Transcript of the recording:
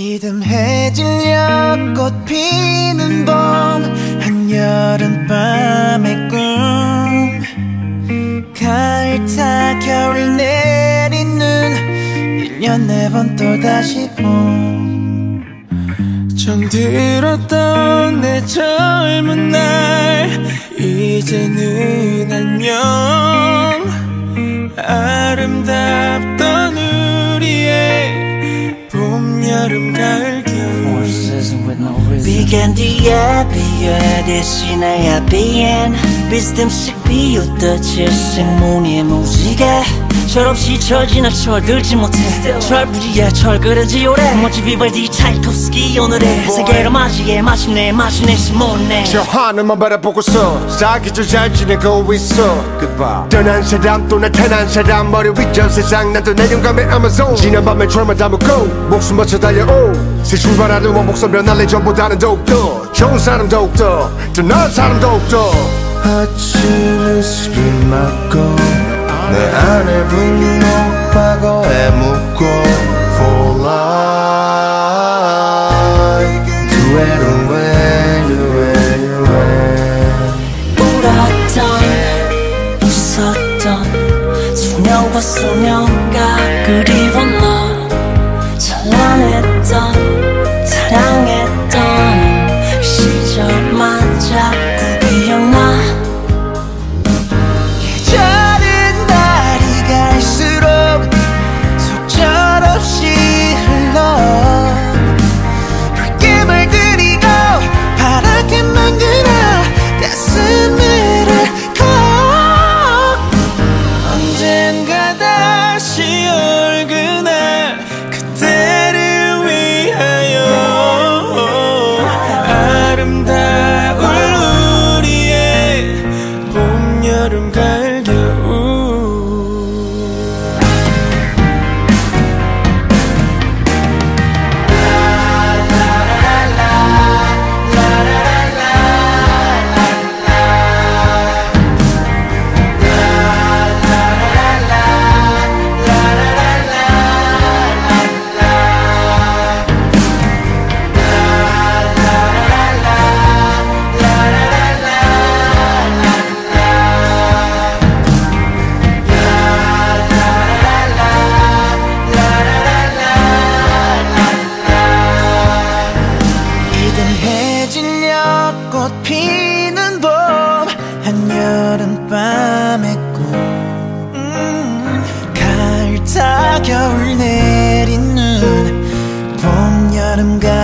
이듬해질려 꽃 피는 봄 한여름밤의 꿈. 가을 타 겨울 눈 1년 네번 또다시 봄. 정들었던 내 젊은 날 이제는 뒤에 비에 대신에 비엔 철없이 철지나 철들지 못해. 철부지에 철그러지 오래. 멋지 비발디 차이콥스키 오늘의 세계로 맞이해 마침내 마침내 시몬네. 저 하늘만 바라보고서 사기절 잘 지내고 있어. Goodbye. 떠난 사람 또 나타난 사람 머리 위저 세상 난또 내 영감의 아마존 지난 밤에 철만 담고 목숨 바쳐 달려오. 새 출발하는 원목선 변할래 전보다는 더욱더 좋은 사람 더욱더 더 나은 사람 더욱더. 아침을 스길 맞고 내 소녀가 그리워 너 꽃 피는 봄 한여름 밤의 꿈 음, 가을 타 겨울 눈 봄, 여름, 가을